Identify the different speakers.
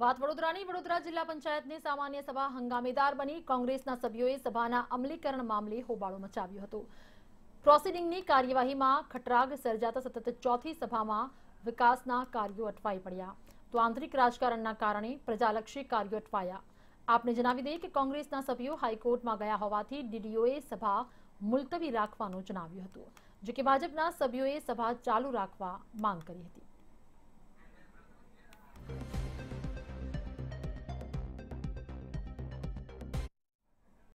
Speaker 1: વાત વડોદરાની, વડોદરા જિલ્લા પંચાયતની સામાન્ય સભા હંગામેદાર બની. કોંગ્રેસના સભ્યોએ સભાના અમલીકરણ મામલે હોબાળો મચાવ્યો હતો. પ્રોસિડિંગની કાર્યવાહીમાં ખટરાગ સર્જાતા સતત ચોથી સભામાં વિકાસના કાર્યો અટવાઈ પડ્યા. તો આંતરિક રાજકારણના કારણે પ્રજાલક્ષી કાર્યો અટવાયા. આપને જણાવી દઈએ કે કોંગ્રેસના સભ્યો હાઈકોર્ટમાં ગયા હોવાથી ડીડીઓએ સભા મુલતવી રાખવાનું જણાવ્યું હતું. જો કે ભાજપના સભ્યોએ સભા ચાલુ રાખવા માંગ કરી હતી.